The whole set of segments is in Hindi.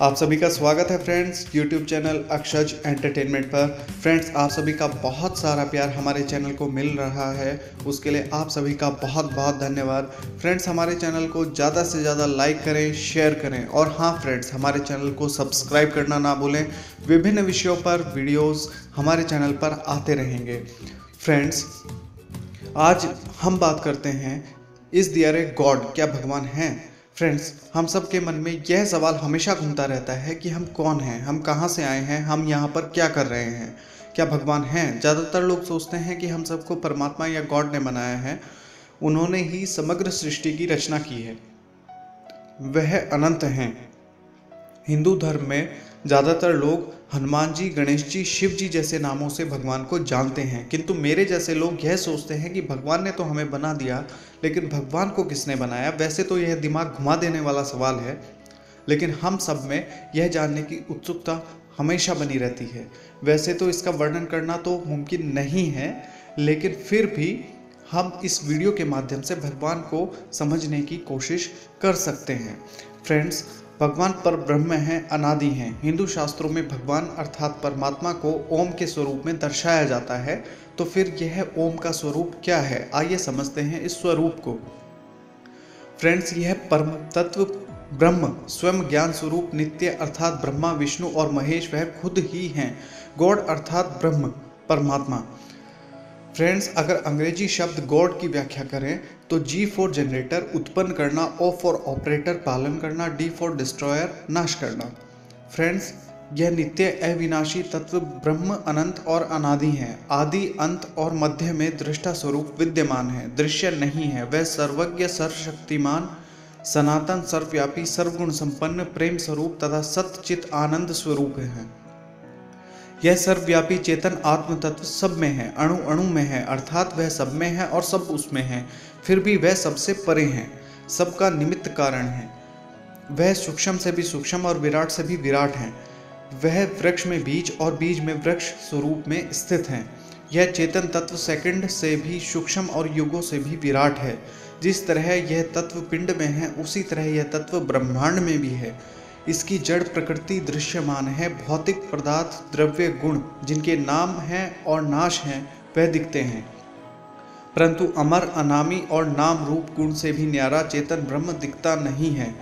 आप सभी का स्वागत है friends YouTube channel Akshaj entertainment पर। फ्रेंड्स, आप सभी का बहुत सारा प्यार हमारे चैनल को मिल रहा है। उसके लिए आप सभी का बहुत बहुत धन्यवाद। फ्रेंड्स, हमारे चैनल को ज़्यादा से ज़्यादा लाइक करें शेयर करें। और हाँ फ्रेंड्स, हमारे चैनल को सब्सक्राइब करना ना भूलें। विभिन्न विषयों पर वीडियोज़ हमारे चैनल पर आते रहेंगे। फ्रेंड्स, आज हम बात करते हैं, इस दियर गॉड, क्या भगवान हैं? फ्रेंड्स हम सब के मन में यह सवाल हमेशा घूमता रहता है कि हम कौन हैं? हम कहाँ से आए हैं? हम यहाँ पर क्या कर रहे हैं? क्या भगवान हैं? ज़्यादातर लोग सोचते हैं कि हम सबको परमात्मा या गॉड ने बनाया है। उन्होंने ही समग्र सृष्टि की रचना की है। वह अनंत हैं। हिंदू धर्म में ज़्यादातर लोग हनुमान जी गणेश जी शिव जी जैसे नामों से भगवान को जानते हैं। किंतु मेरे जैसे लोग यह सोचते हैं कि भगवान ने तो हमें बना दिया, लेकिन भगवान को किसने बनाया? वैसे तो यह दिमाग घुमा देने वाला सवाल है, लेकिन हम सब में यह जानने की उत्सुकता हमेशा बनी रहती है। वैसे तो इसका वर्णन करना तो मुमकिन नहीं है, लेकिन फिर भी हम इस वीडियो के माध्यम से भगवान को समझने की कोशिश कर सकते हैं। फ्रेंड्स भगवान पर ब्रह्म हैं, अनादि हैं। हिंदू शास्त्रों में भगवान अर्थात परमात्मा को ओम के स्वरूप में दर्शाया जाता है तो फिर यह ओम का स्वरूप क्या है? आइए समझते हैं इस स्वरूप को। फ्रेंड्स, यह परम तत्व ब्रह्म, स्वयं ज्ञान स्वरूप, नित्य अर्थात ब्रह्मा, विष्णु और महेश, वह खुद ही हैं। गॉड अर्थात ब्रह्म, परमात्मा। फ्रेंड्स अगर अंग्रेज़ी शब्द गॉड की व्याख्या करें तो जी फॉर जनरेटर उत्पन्न करना ओ फॉर ऑपरेटर पालन करना डी फॉर डिस्ट्रॉयर नाश करना। फ्रेंड्स यह नित्य अविनाशी तत्व ब्रह्म, अनंत और अनादि है। आदि, अंत और मध्य में दृष्टा स्वरूप विद्यमान है। दृश्य नहीं है। वह सर्वज्ञ, सर्वशक्तिमान, सनातन, सर्वव्यापी सर्वगुण संपन्न प्रेम स्वरूप तथा सत्यचित आनंद स्वरूप है। यह सर्वव्यापी चेतन आत्म तत्व सब में है, अणु अणु में है, अर्थात वह सब में है और सब उसमें है, फिर भी वह सबसे परे हैं, सबका निमित्त कारण है। वह सूक्ष्म से भी सूक्ष्म और विराट से भी विराट हैं। वह वृक्ष में बीज और बीज में वृक्ष स्वरूप में स्थित हैं। यह चेतन तत्व सेकंड से भी सूक्ष्म और युगों से भी विराट है। जिस तरह यह तत्व पिंड में है, उसी तरह यह तत्व ब्रह्मांड में भी है। इसकी जड़ प्रकृति दृश्यमान है। भौतिक पदार्थ, द्रव्य गुण जिनके नाम हैं और नाश हैं, वह दिखते हैं। परंतु अमर, अनामी और नाम रूप गुण से भी न्यारा चेतन ब्रह्म दिखता नहीं है।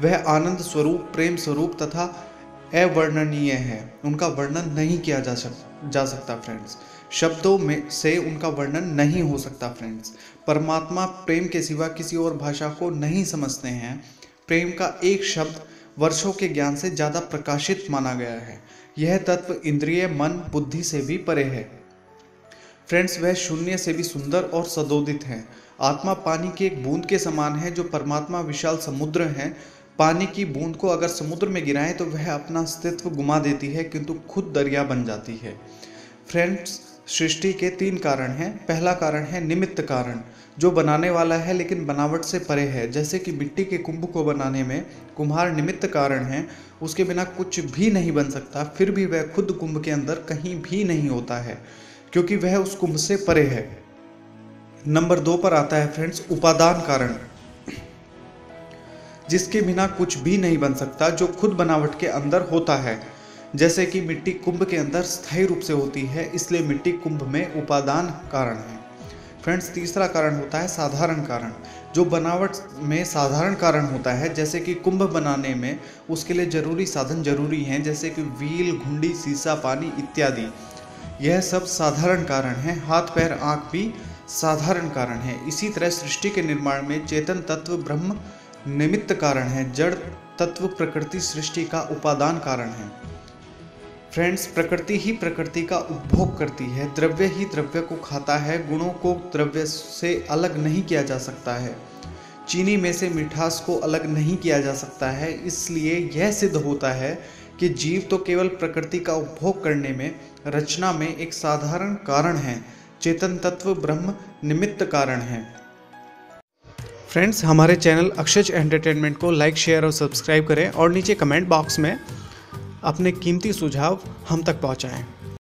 वह आनंद स्वरूप, प्रेम स्वरूप तथा अवर्णनीय है। उनका वर्णन नहीं किया जा सक, जा सकता फ्रेंड्स शब्दों में से उनका वर्णन नहीं हो सकता फ्रेंड्स परमात्मा प्रेम के सिवा किसी और भाषा को नहीं समझते हैं। प्रेम का एक शब्द वर्षों के ज्ञान से ज़्यादा प्रकाशित माना गया है। यह तत्व इंद्रिय, मन, बुद्धि से भी परे है। फ्रेंड्स, वह शून्य से भी सुंदर और सदोदित है। आत्मा पानी की एक बूंद के समान है, जो परमात्मा विशाल समुद्र है। पानी की बूंद को अगर समुद्र में गिराएँ तो वह अपना अस्तित्व गुमा देती है, किंतु खुद दरिया बन जाती है। फ्रेंड्स सृष्टि के तीन कारण हैं। पहला कारण है निमित्त कारण, जो बनाने वाला है लेकिन बनावट से परे है। जैसे कि मिट्टी के कुंभ को बनाने में कुम्हार निमित्त कारण है, उसके बिना कुछ भी नहीं बन सकता, फिर भी वह खुद कुंभ के अंदर कहीं भी नहीं होता है, क्योंकि वह उस कुंभ से परे है। नंबर दो पर आता है फ्रेंड्स, उपादान कारण। जिसके बिना कुछ भी नहीं बन सकता, जो खुद बनावट के अंदर होता है। जैसे कि मिट्टी कुंभ के अंदर स्थायी रूप से होती है, इसलिए मिट्टी कुंभ में उपादान कारण है। फ्रेंड्स, तीसरा कारण होता है साधारण कारण। जो बनावट में साधारण कारण होता है, जैसे कि कुंभ बनाने में उसके लिए ज़रूरी साधन ज़रूरी हैं, जैसे कि व्हील, घुंडी सीसा पानी इत्यादि। यह सब साधारण कारण है, हाथ, पैर, आँख भी साधारण कारण है। इसी तरह सृष्टि के निर्माण में चेतन तत्व ब्रह्म निमित्त कारण है, जड़ तत्व प्रकृति सृष्टि का उपादान कारण है। फ्रेंड्स प्रकृति ही प्रकृति का उपभोग करती है। द्रव्य ही द्रव्य को खाता है, गुणों को द्रव्य से अलग नहीं किया जा सकता है। चीनी में से मिठास को अलग नहीं किया जा सकता है, इसलिए यह सिद्ध होता है कि जीव तो केवल प्रकृति का उपभोग करने में, रचना में एक साधारण कारण है, चेतन तत्व ब्रह्म निमित्त कारण है। फ्रेंड्स हमारे चैनल अक्षज एंटरटेनमेंट को लाइक शेयर और सब्सक्राइब करें और नीचे कमेंट बॉक्स में अपने कीमती सुझाव हम तक पहुँचाएँ।